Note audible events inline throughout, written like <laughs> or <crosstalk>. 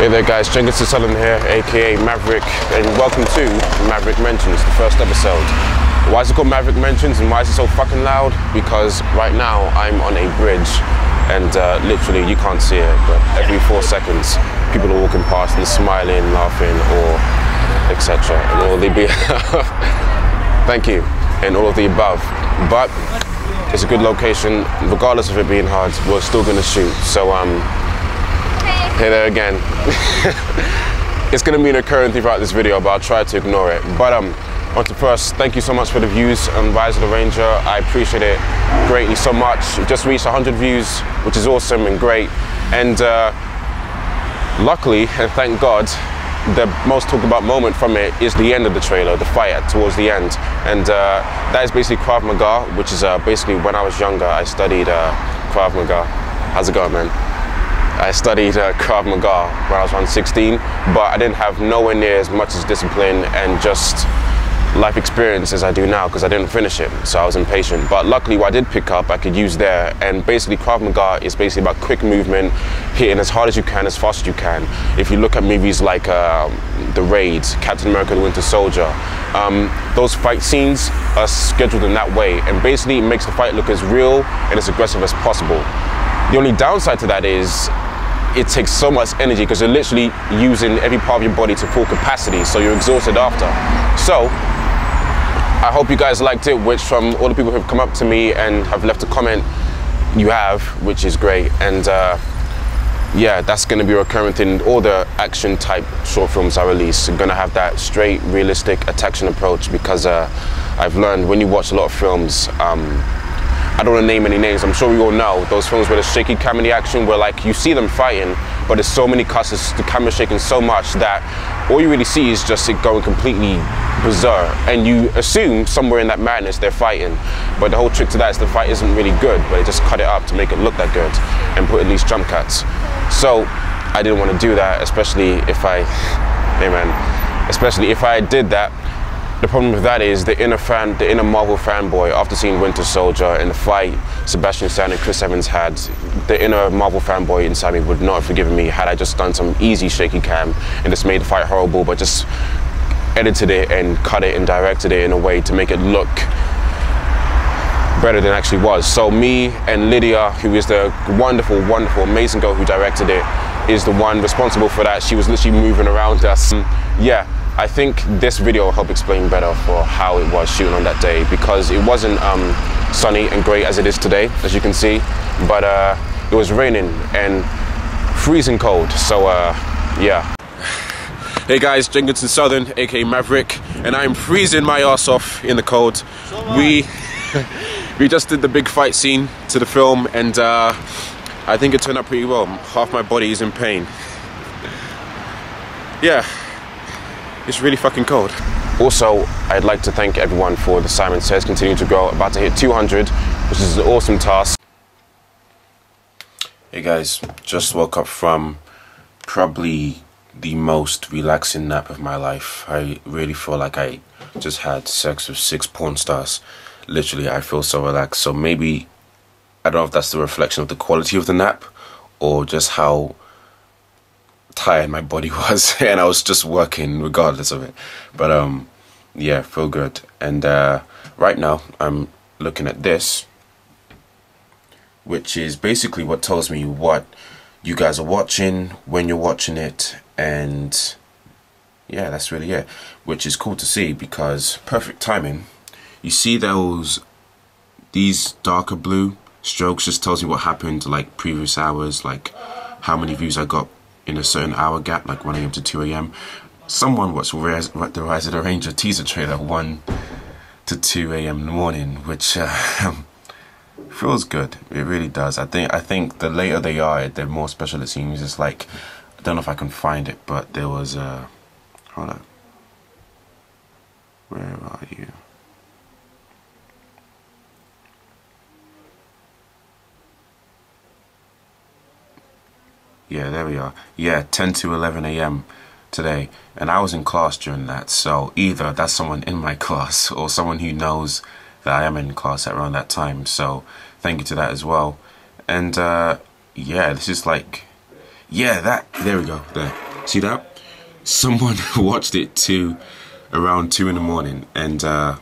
Hey there guys, Jenkinson Southern here, aka Mavrik, and welcome to Mavrik Mentions, the first episode. Why is it called Mavrik Mentions and why is it so fucking loud? Because right now I'm on a bridge and uh, literally you can't see it, but every four seconds people are walking past and smiling, laughing, or etc. And all the be <laughs> thank you, and all of the above. But it's a good location, regardless of it being hard, we're still gonna shoot. So um Hey there again. <laughs> it's gonna be an occurrence throughout this video, but I'll try to ignore it. But um, on to first, thank you so much for the views on Rise of the Ranger. I appreciate it greatly so much. It just reached 100 views, which is awesome and great. And uh, luckily, and thank God, the most talked about moment from it is the end of the trailer, the fight towards the end. And uh, that is basically Krav Maga, which is uh, basically when I was younger, I studied uh, Krav Maga. How's it going, man? I studied uh, Krav Maga when I was around 16, but I didn't have nowhere near as much as discipline and just life experience as I do now because I didn't finish it, so I was impatient. But luckily, what I did pick up, I could use there. And basically, Krav Maga is basically about quick movement, hitting as hard as you can, as fast as you can. If you look at movies like uh, The Raid, Captain America: The Winter Soldier, um, those fight scenes are scheduled in that way, and basically it makes the fight look as real and as aggressive as possible. The only downside to that is it takes so much energy because you're literally using every part of your body to full capacity, so you're exhausted after. So, I hope you guys liked it, which from all the people who've come up to me and have left a comment, you have, which is great. And uh, yeah, that's going to be recurrent in all the action type short films I release. I'm going to have that straight, realistic action approach because uh, I've learned when you watch a lot of films, um, I don't want to name any names. I'm sure we all know those films where there's shaky camera action, where like you see them fighting, but there's so many cuts, the camera shaking so much that all you really see is just it going completely bizarre, and you assume somewhere in that madness they're fighting. But the whole trick to that is the fight isn't really good, but they just cut it up to make it look that good and put at least jump cuts. So I didn't want to do that, especially if I, hey man, especially if I did that the problem with that is the inner fan, the inner Marvel fanboy, after seeing Winter Soldier and the fight Sebastian Stan and Chris Evans had, the inner Marvel fanboy inside me would not have forgiven me had I just done some easy shaky cam and just made the fight horrible, but just edited it and cut it and directed it in a way to make it look better than it actually was. So me and Lydia, who is the wonderful, wonderful, amazing girl who directed it, is the one responsible for that. She was literally moving around us. Yeah, I think this video will help explain better for how it was shooting on that day because it wasn't um, sunny and great as it is today, as you can see, but uh, it was raining and freezing cold. So uh, yeah. Hey guys, Jenkinson Southern, aka Mavrik, and I'm freezing my ass off in the cold. So we <laughs> we just did the big fight scene to the film, and uh, I think it turned out pretty well. Half my body is in pain. Yeah, it's really fucking cold. Also, I'd like to thank everyone for the Simon Says continue to grow. About to hit 200, which is an awesome task. Hey guys, just woke up from probably the most relaxing nap of my life. I really feel like I just had sex with six porn stars. Literally, I feel so relaxed. So maybe, I don't know if that's the reflection of the quality of the nap or just how tired my body <laughs> was and I was just working regardless of it. But um yeah, feel good. And uh right now I'm looking at this which is basically what tells me what you guys are watching, when you're watching it and yeah, that's really it. Which is cool to see because perfect timing. You see those these darker blue strokes just tells me what happened like previous hours, like how many views I got in a certain hour gap, like 1 a.m. to 2 a.m. Someone watched the Rise of the Ranger teaser trailer 1 to 2 a.m. in the morning, which uh, <laughs> feels good. It really does. I think I think the later they are, the more special it seems. It's like I don't know if I can find it, but there was a hold up. Where are you? Yeah, there we are. Yeah, 10 to 11 a.m. today. And I was in class during that. So either that's someone in my <laughs> class or someone who knows that I am in class at around that time. So thank you to that as well. And uh, yeah, this is like, yeah, that, there we go. There. See that? Someone <laughs> watched it too around two in the morning, and uh,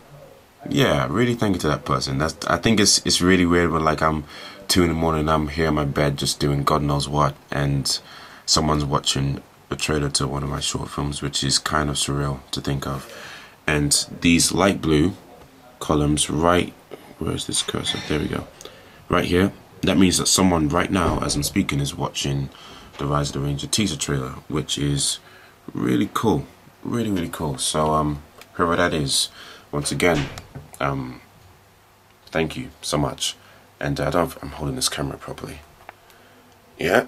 yeah, really thank you to that person. That's I think it's it's really weird when like I'm two in the morning, I'm here in my bed just doing God knows what, and someone's watching a trailer to one of my short films, which is kind of surreal to think of. And these light blue columns right, where is this cursor? There we go. Right here. That means that someone right now, as I'm speaking, is watching the Rise of the Ranger teaser trailer, which is really cool. Really, really cool. So, um, whoever that is, once again, um, thank you so much. And uh, I I'm holding this camera properly. Yeah.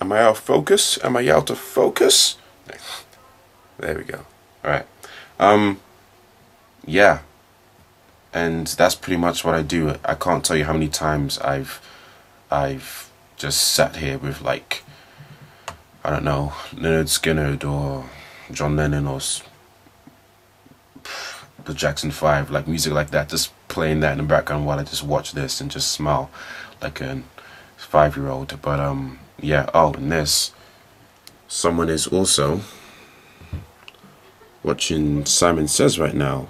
Am I out of focus? Am I out of focus? There we go. Alright. Um, yeah. And that's pretty much what I do. I can't tell you how many times I've I've just sat here with like I don't know, Lynyrd Skynyrd or John Lennon or the Jackson 5, like music like that, just playing that in the background while I just watch this and just smile like a five year old. But um yeah, oh and this someone is also watching Simon Says right now.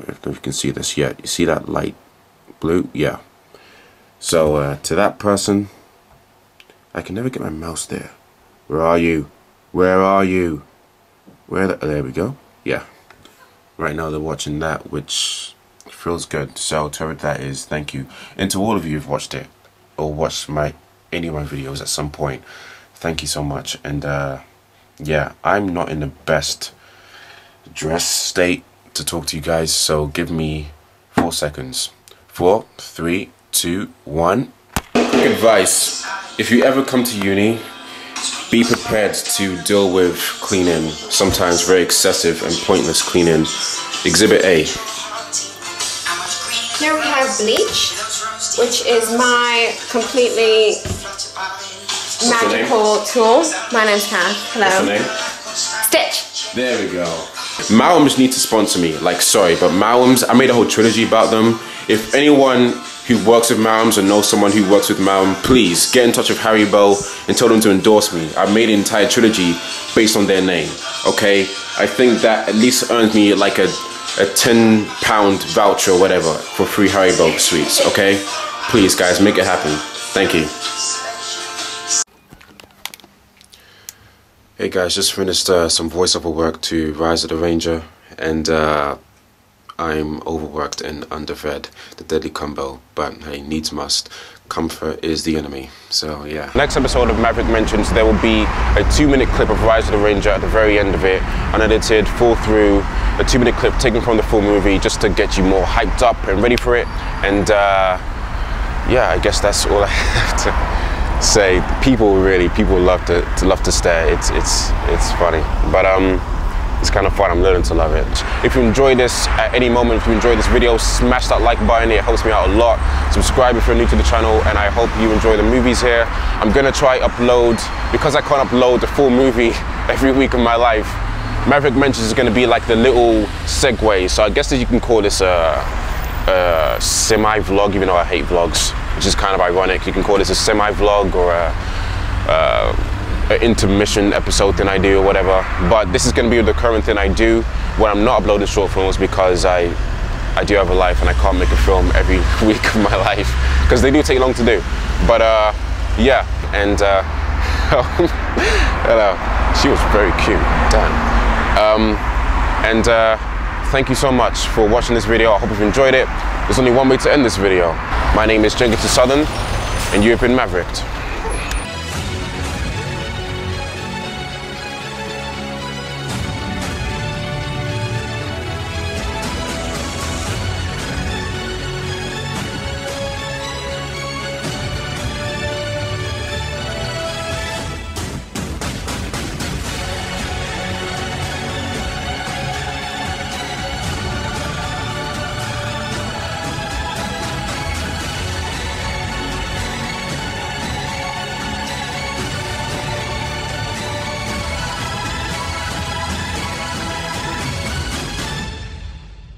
I don't know if you can see this yet. You see that light blue? Yeah. So uh, to that person, I can never get my mouse there. Where are you? Where are you? Where? The, there we go. Yeah. Right now they're watching that, which feels good. So to whoever that is, thank you. And to all of you who've watched it or watched my any of my videos at some point, thank you so much. And uh, yeah, I'm not in the best dress state to talk to you guys, so give me four seconds. Four, three, two, one. Quick advice: if you ever come to uni, be prepared to deal with cleaning, sometimes very excessive and pointless cleaning. Exhibit A. Here we have bleach, which is my completely magical tool. My name's Kath. Hello. What's name? Stitch. There we go. Malums need to sponsor me. Like, sorry, but Malums, I made a whole trilogy about them. If anyone who works with Malums or knows someone who works with Malum, please get in touch with Haribo and tell them to endorse me. I made an entire trilogy based on their name. Okay? I think that at least earns me like a, a 10 pound voucher or whatever for free Harry Haribo sweets. Okay? Please, guys, make it happen. Thank you. Hey guys, just finished uh, some voiceover work to Rise of the Ranger, and uh, I'm overworked and underfed, the deadly combo, but hey, needs must. Comfort is the enemy, so yeah. Next episode of Mavrik Mentions, there will be a two minute clip of Rise of the Ranger at the very end of it, unedited, full through, a two minute clip taken from the full movie just to get you more hyped up and ready for it, and uh, yeah, I guess that's all <laughs> I have to say. People really people love to, to love to stare. It's it's it's funny. But um it's kind of fun. I'm learning to love it. If you enjoy this at any moment if you enjoy this video smash that like button. It helps me out a lot. Subscribe if you're new to the channel and i hope you enjoy the movies here. I'm gonna try upload because i can't upload the full movie <laughs> every week of my life mavrik mentions is gonna be like the little segue so i guess that you can call this a, a semi vlog even though i hate vlogs which is kind of ironic. You can call this a semi-vlog or a, uh, an intermission episode thing I do or whatever. But this is going to be the current thing I do when I'm not uploading short films because I I do have a life and I can't make a film every <laughs> week of my life because they do take long to do. But uh, yeah, and uh, <laughs> hello, she was very cute. Damn. Um, and uh, thank you so much for watching this video. I hope you've enjoyed it. There's only one way to end this video. My name is Jenkinson Southern, and you have been Mavericked.